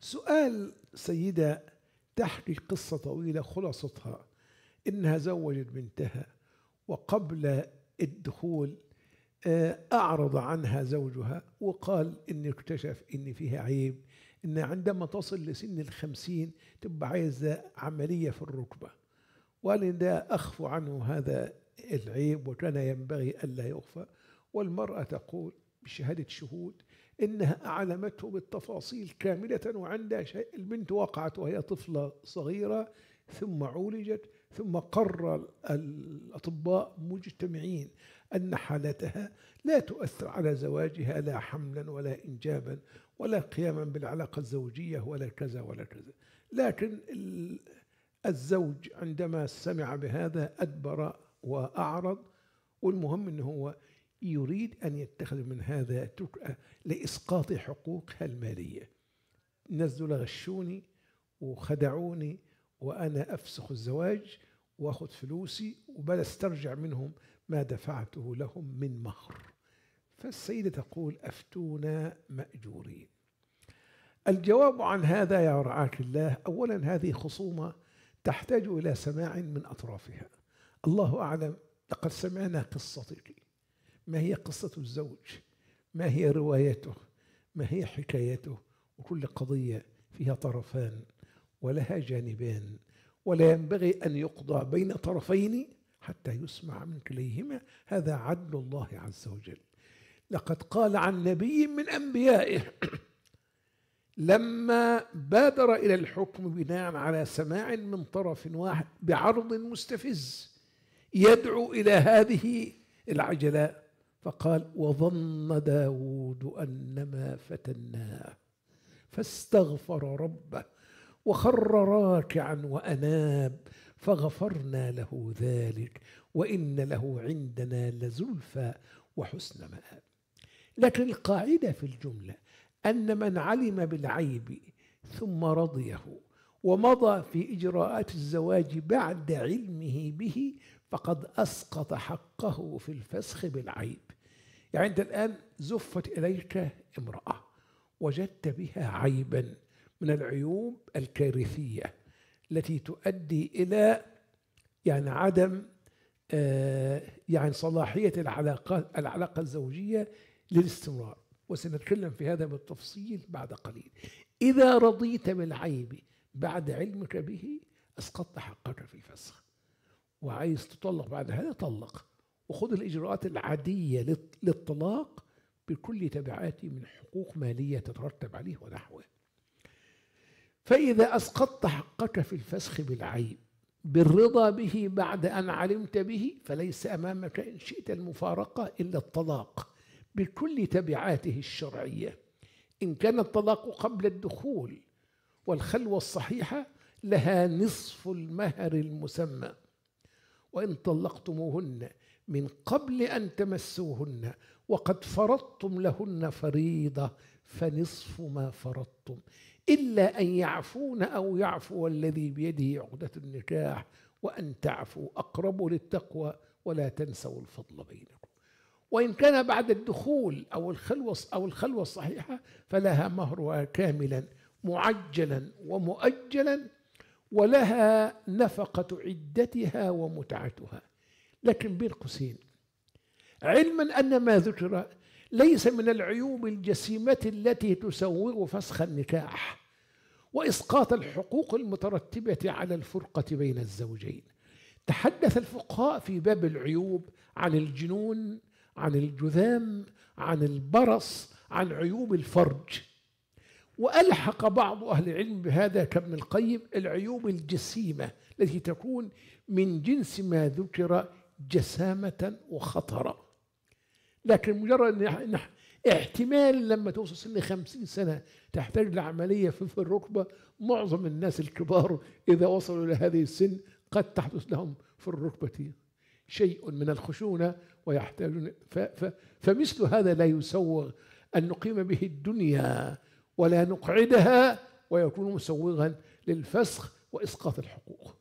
سؤال سيدة تحكي قصة طويلة خلاصتها. إنها زوجت بنتها وقبل الدخول آه، أعرض عنها زوجها وقال إنه اكتشف إن فيها عيب إن عندما تصل لسن الخمسين تبقى عايزة عملية في الركبة. وقال إن ده أخفو عنه هذا العيب وكان ينبغي ألا يخفى. والمرأة تقول بشهادة شهود إنها أعلمته بالتفاصيل كاملة وعندها شيء البنت وقعت وهي طفلة صغيرة ثم عولجت ثم قرر الأطباء مجتمعين أن حالتها لا تؤثر على زواجها لا حملا ولا إنجابا ولا قياما بالعلاقة الزوجية ولا كذا ولا كذا. لكن الزوج عندما سمع بهذا أدبر وأعرض والمهم أنه هو يريد أن يتخذ من هذا تكأة لإسقاط حقوقها المالية. دول غشوني وخدعوني وأنا أفسخ الزواج وأخذ فلوسي وبل أسترجع منهم ما دفعته لهم من مهر. فالسيدة تقول أفتونا مأجورين. الجواب عن هذا يا رعاك الله أولا هذه خصومة تحتاج إلى سماع من أطرافها. الله أعلم لقد سمعنا قصتك. ما هي قصة الزوج؟ ما هي روايته؟ ما هي حكايته؟ وكل قضية فيها طرفان ولها جانبان ولا ينبغي أن يقضى بين طرفين حتى يسمع من كليهما. هذا عدل الله عز وجل. لقد قال عن نبي من أنبيائه لما بادر إلى الحكم بناء على سماع من طرف واحد بعرض مستفز يدعو إلى هذه العجلة فقال وظن داود أنما فتناه فاستغفر ربه وخر راكعا وأناب فغفرنا له ذلك وإن له عندنا لزلفى وحسن مآب. لكن القاعدة في الجملة أن من علم بالعيب ثم رضيه ومضى في إجراءات الزواج بعد علمه به فقد أسقط حقه في الفسخ بالعيب. يعني أنت الآن زفت إليك امرأة وجدت بها عيبا من العيوب الكارثية التي تؤدي إلى يعني عدم آه يعني صلاحية العلاقة العلاقة الزوجية للاستمرار. وسنتكلم في هذا بالتفصيل بعد قليل. إذا رضيت بالعيب بعد علمك به أسقطت حقك في الفسخ. وعايز تطلق بعد هذا طلق. وخذ الإجراءات العادية للطلاق بكل تبعاته من حقوق مالية تترتب عليه ونحوه. فإذا أسقطت حقك في الفسخ بالعيب بالرضا به بعد أن علمت به فليس أمامك إن شئت المفارقة إلا الطلاق بكل تبعاته الشرعية. إن كان الطلاق قبل الدخول والخلوة الصحيحة لها نصف المهر المسمى. وإن طلقتموهن من قبل أن تمسوهن وقد فرضتم لهن فريضة فنصف ما فرضتم إلا أن يعفون أو يعفو الذي بيده عقدة النكاح وأن تعفوا. أقرب للتقوى ولا تنسوا الفضل بينكم. وإن كان بعد الدخول أو الخلوة أو الخلوة الصحيحة فلها مهرها كاملا. معجلا ومؤجلا ولها نفقة عدتها ومتعتها. لكن بين قوسين علما أن ما ذكر ليس من العيوب الجسيمة التي تسوغ فسخ النكاح وإسقاط الحقوق المترتبة على الفرقة بين الزوجين. تحدث الفقهاء في باب العيوب عن الجنون عن الجذام عن البرص عن عيوب الفرج. وألحق بعض أهل العلم بهذا كابن القيم العيوب الجسيمة التي تكون من جنس ما ذكر جسامة وخطرا لكن مجرد إن احتمال لما توصل سن خمسين سنة تحتاج لعملية في الركبة معظم الناس الكبار إذا وصلوا إلى هذه السن قد تحدث لهم في الركبة. شيء من الخشونة ويحتاجون فمثل هذا لا يسوغ أن نقيم به الدنيا. ولا نقعدها ويكون مسوغا للفسخ وإسقاط الحقوق.